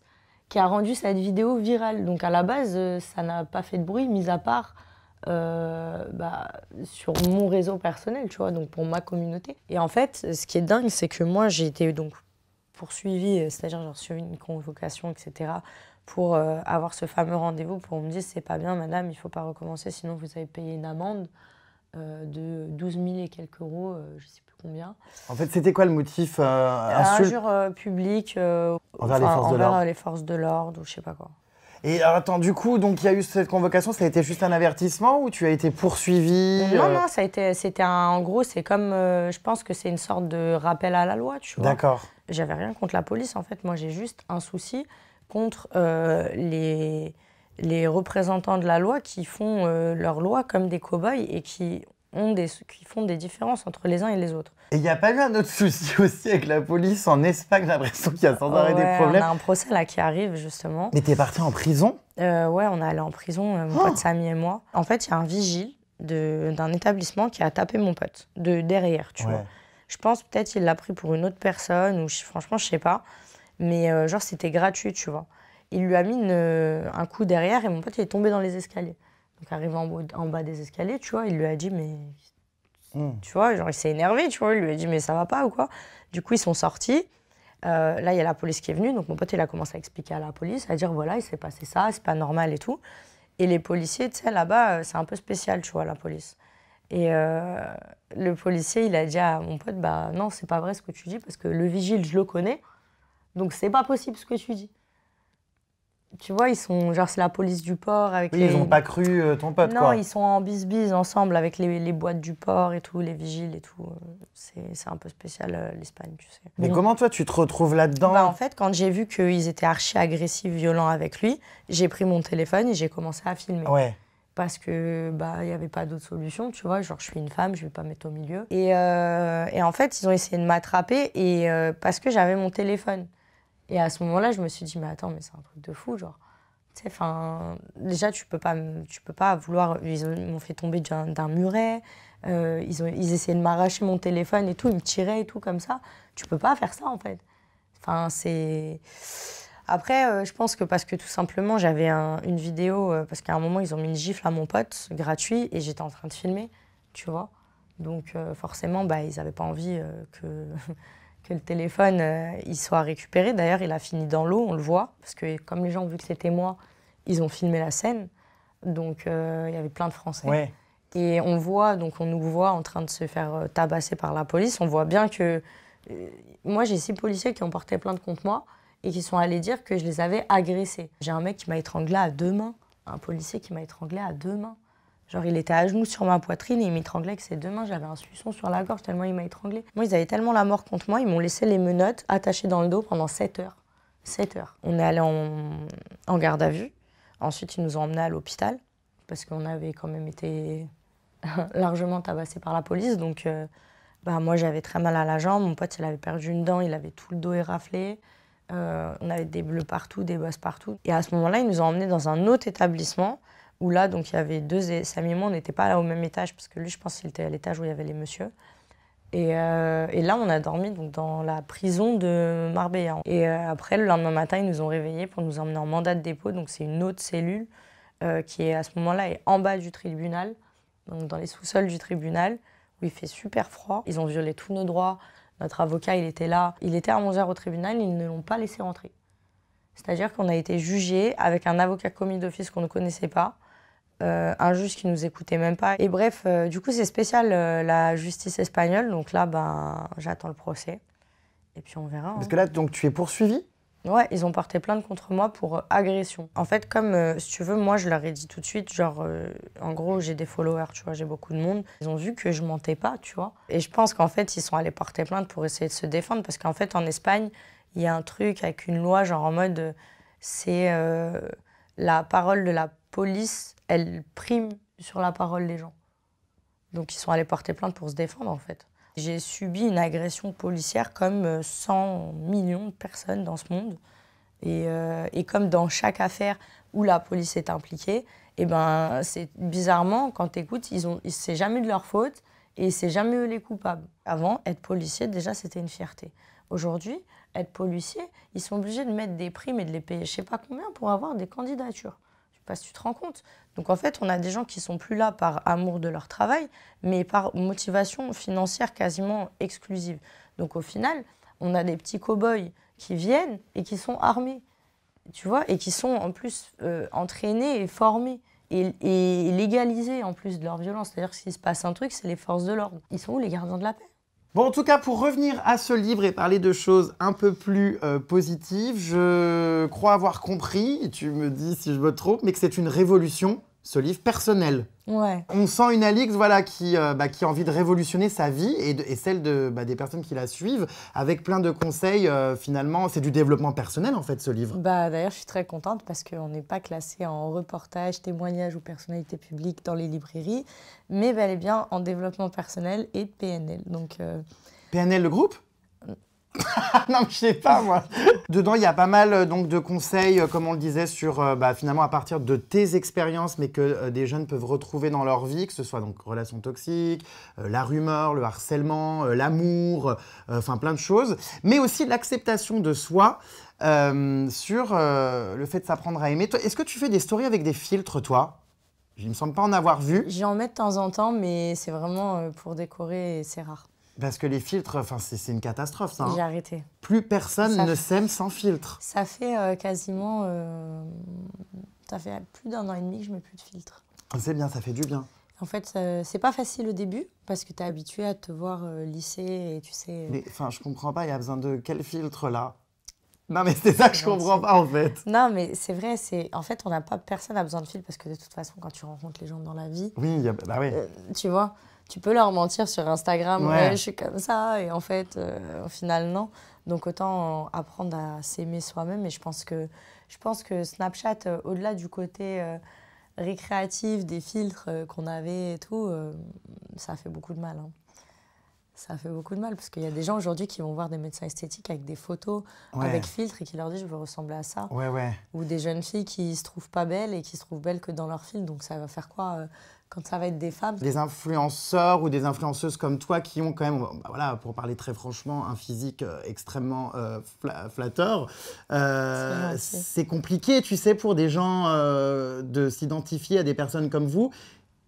qui a rendu cette vidéo virale. Donc à la base, euh, ça n'a pas fait de bruit, mis à part euh, bah, sur mon réseau personnel, tu vois, donc pour ma communauté. Et en fait, ce qui est dingue, c'est que moi, j'ai été donc poursuivie, euh, c'est-à-dire j'ai reçu une convocation, etc., pour avoir ce fameux rendez-vous, pour me dire, c'est pas bien, madame, il faut pas recommencer, sinon vous avez payé une amende. Euh, de 12 000 et quelques euros, euh, je ne sais plus combien. En fait, c'était quoi le motif euh, Injure publique envers, les forces de l'ordre ou je sais pas quoi. Et alors, attends, du coup, donc il y a eu cette convocation, ça a été juste un avertissement ou tu as été poursuivi Non, non, ça a été, c'était en gros, c'est comme, je pense que c'est une sorte de rappel à la loi, tu vois. D'accord. J'avais rien contre la police, en fait, moi j'ai juste un souci contre les les représentants de la loi qui font euh, leur loi comme des cow-boys et qui, ont des, qui font des différences entre les uns et les autres. Et il n'y a pas eu un autre souci aussi avec la police en Espagne J'ai l'impression qu'il y a sans arrêt des problèmes. On a un procès là qui arrive justement. Mais t'es parti en prison? Euh, Ouais, on est allé en prison, euh, mon pote oh Samy et moi. En fait, il y a un vigile d'un établissement qui a tapé mon pote de derrière, tu vois. Je pense peut-être qu'il l'a pris pour une autre personne ou franchement, je sais pas. Mais genre, c'était gratuit, tu vois il lui a mis un coup derrière et mon pote il est tombé dans les escaliers. Donc arrivé en, bas des escaliers, tu vois, il lui a dit mais Hmm. Tu vois, genre il s'est énervé, tu vois, il lui a dit mais ça va pas ou quoi? Du coup, ils sont sortis. Euh, là, il y a la police qui est venue, donc mon pote, il a commencé à expliquer à la police, à dire voilà, il s'est passé ça, c'est pas normal et tout. Et les policiers, tu sais, là-bas, euh, c'est un peu spécial, tu vois, la police. Et euh, le policier, il a dit à mon pote, bah non, c'est pas vrai ce que tu dis, parce que le vigile, je le connais, donc c'est pas possible ce que tu dis. Tu vois, ils sont genre c'est la police du port avec oui, Ils n'ont pas cru euh, ton pote, non, ils sont en bis-bis ensemble avec les, les, boîtes du port et tout, les vigiles et tout. C'est un peu spécial euh, l'Espagne, tu sais. Mais comment toi tu te retrouves là-dedans bah, En fait, quand j'ai vu qu'ils étaient archi agressifs, violents avec lui, j'ai pris mon téléphone et j'ai commencé à filmer. Ouais. Parce que bah il n'y avait pas d'autre solution, tu vois. Genre je suis une femme, je vais pas mettre au milieu. Et, euh, et en fait, ils ont essayé de m'attraper et parce que j'avais mon téléphone. Et à ce moment-là, je me suis dit, mais attends, mais c'est un truc de fou, genre. Tu sais, enfin, déjà, tu peux pas, tu peux pas vouloir. Ils m'ont fait tomber d'un muret. Euh, ils, ont, ils essayaient de m'arracher mon téléphone et tout. Ils me tiraient et tout comme ça. Tu peux pas faire ça, en fait. Enfin, c'est. Après, euh, je pense que parce que tout simplement, j'avais une vidéo, euh, parce qu'à un moment, ils ont mis une gifle à mon pote, gratuit, et j'étais en train de filmer, tu vois. Donc, forcément, bah, ils n'avaient pas envie que que le téléphone euh, il soit récupéré. D'ailleurs, il a fini dans l'eau, on le voit, parce que comme les gens ont vu que c'était moi, ils ont filmé la scène. Donc euh, il y avait plein de Français. Et on voit, donc on nous voit en train de se faire euh, tabasser par la police. On voit bien que moi j'ai six policiers qui ont porté plainte contre moi et qui sont allés dire que je les avais agressés. J'ai un mec qui m'a étranglé à deux mains, un policier qui m'a étranglé à deux mains. Genre, il était à genoux sur ma poitrine et il m'étranglait avec ses deux mains. J'avais un suçon sur la gorge tellement il m'a étranglé. Moi, ils avaient tellement la mort contre moi, ils m'ont laissé les menottes attachées dans le dos pendant 7 heures. 7 heures. On est allé en, garde à vue. Ensuite, ils nous ont emmenés à l'hôpital parce qu'on avait quand même été largement tabassé par la police. Donc, euh, bah, moi, j'avais très mal à la jambe. Mon pote, il avait perdu une dent, il avait tout le dos éraflé. Euh, on avait des bleus partout, des bosses partout. Et à ce moment-là, ils nous ont emmenés dans un autre établissement où là, donc il y avait deux. Samy et moi, on n'était pas là au même étage, parce que lui, je pense qu'il était à l'étage où il y avait les messieurs. Et, euh, et, là, on a dormi donc, dans la prison de Marbella. Et euh, après, le lendemain matin, ils nous ont réveillés pour nous emmener en mandat de dépôt. Donc, c'est une autre cellule euh, qui est à ce moment-là est en bas du tribunal, donc dans les sous-sols du tribunal, où il fait super froid. Ils ont violé tous nos droits. Notre avocat, il était là. Il était à 11h au tribunal, ils ne l'ont pas laissé rentrer. C'est-à-dire qu'on a été jugé avec un avocat commis d'office qu'on ne connaissait pas. Euh, un juge qui nous écoutait même pas. Et bref, euh, du coup, c'est spécial euh, la justice espagnole. Donc là, ben, j'attends le procès. Et puis on verra. Parce hein. que là, donc, tu es poursuivi? Ouais, ils ont porté plainte contre moi pour agression. En fait, comme, si tu veux, moi, je leur ai dit tout de suite, genre, en gros, j'ai des followers, tu vois, j'ai beaucoup de monde. Ils ont vu que je mentais pas, tu vois. Et je pense qu'en fait, ils sont allés porter plainte pour essayer de se défendre. Parce qu'en fait, en Espagne, il y a un truc avec une loi, genre en mode, c'est la parole de la police, elle prime sur la parole des gens. Donc ils sont allés porter plainte pour se défendre en fait. J'ai subi une agression policière comme 100 euh, millions de personnes dans ce monde. Et, euh, et comme dans chaque affaire où la police est impliquée, et eh ben, c'est bizarrement, quand tu écoutes, ils ont, c'est jamais de leur faute et c'est jamais eux les coupables. Avant, être policier, déjà, c'était une fierté. Aujourd'hui, être policier, ils sont obligés de mettre des primes et de les payer je sais pas combien pour avoir des candidatures. Sais pas si tu te rends compte. Donc en fait, on a des gens qui sont plus là par amour de leur travail, mais par motivation financière quasiment exclusive. Donc au final, on a des petits cow-boys qui viennent et qui sont armés, tu vois, et qui sont en plus euh, entraînés et formés et, et légalisés en plus de leur violence. C'est-à-dire que s'il se passe un truc, c'est les forces de l'ordre. Ils sont où les gardiens de la paix? Bon, en tout cas, pour revenir à ce livre et parler de choses un peu plus euh, positives, je crois avoir compris, tu me dis si je me trompe, mais que c'est une révolution ce livre personnel. Ouais. On sent une Alix voilà, qui, euh, bah, qui a envie de révolutionner sa vie et, celle de, bah, des personnes qui la suivent avec plein de conseils. Euh, finalement, c'est du développement personnel en fait ce livre. Bah, D'ailleurs, je suis très contente parce qu'on n'est pas classé en reportage, témoignage ou personnalité publique dans les librairies, mais bel et bien en développement personnel et PNL. Donc, euh, PNL, le groupe? non, je sais pas moi. Dedans, il y a pas mal euh, donc de conseils, euh, comme on le disait, sur euh, bah, finalement à partir de tes expériences, mais que des jeunes peuvent retrouver dans leur vie, que ce soit donc relations toxiques, la rumeur, le harcèlement, l'amour, enfin plein de choses, mais aussi l'acceptation de soi. sur le fait de s'apprendre à aimer. Est-ce que tu fais des stories avec des filtres, toi? Il me semble pas en avoir vu. J'en mets de temps en temps, mais c'est vraiment pour décorer et c'est rare. Parce que les filtres, enfin, c'est une catastrophe, ça. hein. J'ai arrêté. Plus personne Ça ne fait- s'aime sans filtre. Ça fait euh, quasiment. euh, ça fait plus d'un an et demi que je mets plus de filtre. C'est bien, ça fait du bien. En fait, euh, c'est pas facile au début parce que tu es habitué à te voir euh, lisser et tu sais. Mais enfin, je comprends pas, il y a besoin de quel filtre là? Non, mais c'est ça que je comprends pas en fait. Non, mais c'est vrai, c'est en fait, on n'a pas personne n'a besoin de filtre parce que de toute façon, quand tu rencontres les gens dans la vie, Oui, y a- bah oui. euh, tu vois, tu peux leur mentir sur Instagram, Ouais. ouais, je suis comme ça, et en fait, euh, au final, non. Donc autant euh, apprendre à s'aimer soi-même. Et je pense que je pense que Snapchat, euh, au-delà du côté euh, récréatif, des filtres qu'on avait et tout, ça fait beaucoup de mal. hein. Ça fait beaucoup de mal parce qu'il y a des gens aujourd'hui qui vont voir des médecins esthétiques avec des photos Ouais. avec filtre et qui leur disent je veux ressembler à ça. Ouais. Ou des jeunes filles qui se trouvent pas belles et qui se trouvent belles que dans leur film. Donc ça va faire quoi quand ça va être des femmes Des influenceurs ou des influenceuses comme toi qui ont quand même, bah voilà, pour parler très franchement, un physique euh, extrêmement euh, fla- flatteur. Euh, C'est compliqué, tu sais, pour des gens euh, de s'identifier à des personnes comme vous,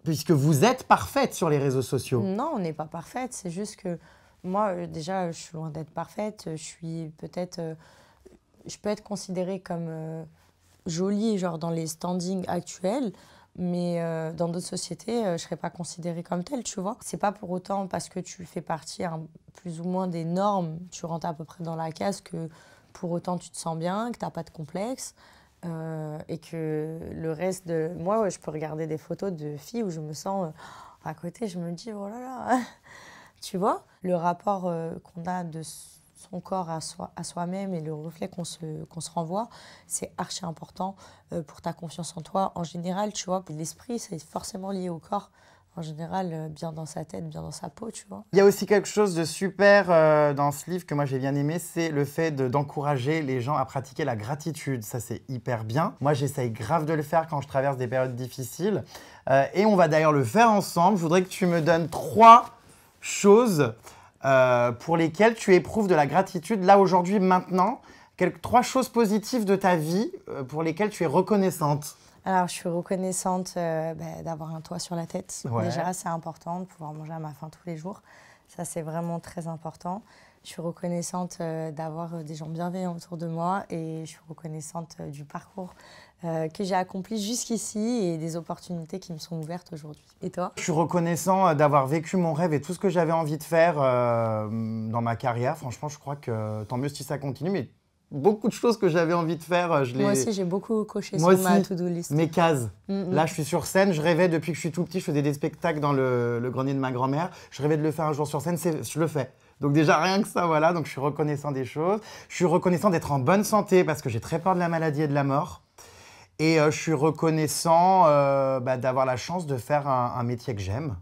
puisque vous êtes parfaite sur les réseaux sociaux. Non, on n'est pas parfaite. C'est juste que moi, déjà, je suis loin d'être parfaite. Je suis peut-être. je peux être considérée comme jolie, genre dans les standings actuels. Mais euh, dans d'autres sociétés, euh, je serais pas considérée comme telle, tu vois. C'est pas pour autant parce que tu fais partie hein, plus ou moins des normes, tu rentres à peu près dans la case, que pour autant tu te sens bien, que tu n'as pas de complexe. euh, et que le reste de. Moi, ouais, je peux regarder des photos de filles où je me sens. euh, à côté, je me dis, oh là là, tu vois, le rapport qu'on a de son corps à, soi, à soi-même et le reflet qu'on se, renvoie, c'est archi important euh, pour ta confiance en toi. En général, tu vois, l'esprit, c'est forcément lié au corps. En général, euh, bien dans sa tête, bien dans sa peau, tu vois. Il y a aussi quelque chose de super euh, dans ce livre que moi j'ai bien aimé, c'est le fait de- d'encourager les gens à pratiquer la gratitude. Ça c'est hyper bien. Moi j'essaye grave de le faire quand je traverse des périodes difficiles. Et on va d'ailleurs le faire ensemble. Je voudrais que tu me donnes trois choses euh, pour lesquelles tu éprouves de la gratitude là aujourd'hui, maintenant. Quelles- trois choses positives de ta vie euh, pour lesquelles tu es reconnaissante. Alors, je suis reconnaissante euh, bah, d'avoir un toit sur la tête. Ouais. Déjà, c'est important de pouvoir manger à ma faim tous les jours. Ça, c'est vraiment très important. Je suis reconnaissante euh, d'avoir des gens bienveillants autour de moi et je suis reconnaissante euh, du parcours euh, que j'ai accompli jusqu'ici et des opportunités qui me sont ouvertes aujourd'hui. Et toi? Je suis reconnaissant euh, d'avoir vécu mon rêve et tout ce que j'avais envie de faire euh, dans ma carrière. Franchement, je crois que tant mieux si ça continue, mais beaucoup de choses que j'avais envie de faire, je les... Moi aussi, j'ai beaucoup coché Moi sur ma aussi. to-do list. mes cases. Mm, mm. Là, je suis sur scène, je rêvais depuis que je suis tout petit, je faisais des spectacles dans le, le grenier de ma grand-mère. Je rêvais de le faire un jour sur scène, je le fais. Donc déjà, rien que ça, voilà, donc je suis reconnaissant des choses. Je suis reconnaissant d'être en bonne santé parce que j'ai très peur de la maladie et de la mort. Et euh, je suis reconnaissant euh, bah, d'avoir la chance de faire un, un métier que j'aime.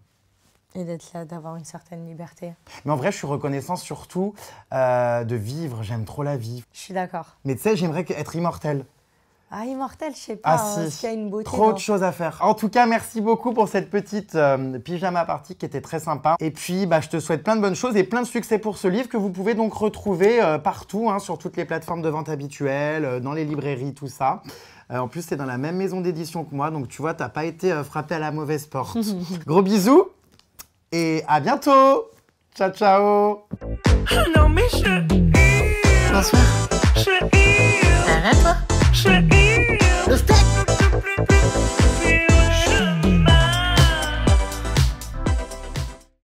Et d'être là, d'avoir une certaine liberté. Mais en vrai, je suis reconnaissant surtout euh, de vivre. J'aime trop la vie. Je suis d'accord. Mais tu sais, j'aimerais être immortel. Ah, immortel, je sais pas. Ah hein, si, qu'il y a une beauté trop dans- de choses à faire. En tout cas, merci beaucoup pour cette petite euh, pyjama party qui était très sympa. Et puis, bah, je te souhaite plein de bonnes choses et plein de succès pour ce livre que vous pouvez donc retrouver euh, partout, hein, sur toutes les plateformes de vente habituelles, dans les librairies, tout ça. Euh, en plus, tu es dans la même maison d'édition que moi, donc tu vois, t'as pas été euh, frappé à la mauvaise porte. Gros bisous et à bientôt. Ciao, ciao. Non mais je... Bonsoir. Je... pas.